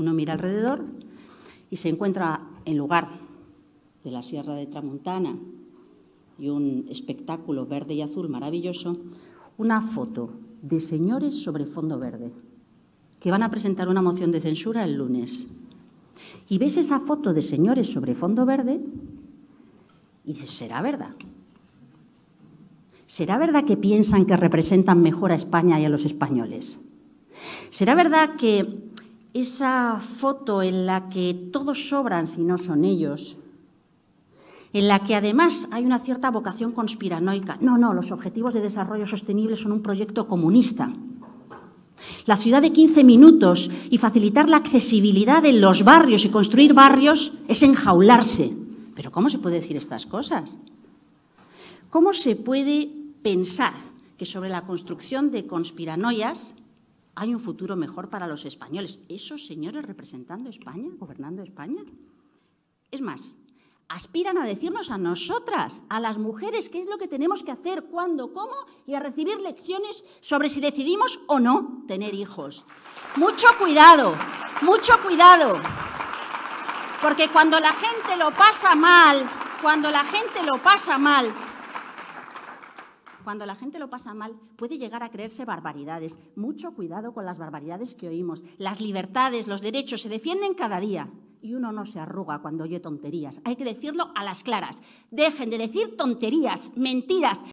Uno mira alrededor y se encuentra en lugar de la Sierra de Tramontana y un espectáculo verde y azul maravilloso, una foto de señores sobre fondo verde que van a presentar una moción de censura el lunes. Y ves esa foto de señores sobre fondo verde y dices, ¿será verdad? ¿Será verdad que piensan que representan mejor a España y a los españoles? ¿Será verdad que esa foto en la que todos sobran si no son ellos, en la que además hay una cierta vocación conspiranoica. No, no, los Objetivos de Desarrollo Sostenible son un proyecto comunista. La ciudad de 15 minutos y facilitar la accesibilidad en los barrios y construir barrios es enjaularse. Pero ¿cómo se puede decir estas cosas? ¿Cómo se puede pensar que sobre la construcción de conspiranoias hay un futuro mejor para los españoles? ¿Esos señores representando España, gobernando España? Es más, aspiran a decirnos a nosotras, a las mujeres, qué es lo que tenemos que hacer, cuándo, cómo, y a recibir lecciones sobre si decidimos o no tener hijos. Mucho cuidado, mucho cuidado, porque cuando la gente lo pasa mal, cuando la gente lo pasa mal, cuando la gente lo pasa mal, puede llegar a creerse barbaridades. Mucho cuidado con las barbaridades que oímos. Las libertades, los derechos se defienden cada día y uno no se arruga cuando oye tonterías. Hay que decirlo a las claras. Dejen de decir tonterías, mentiras.